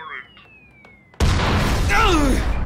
warrant.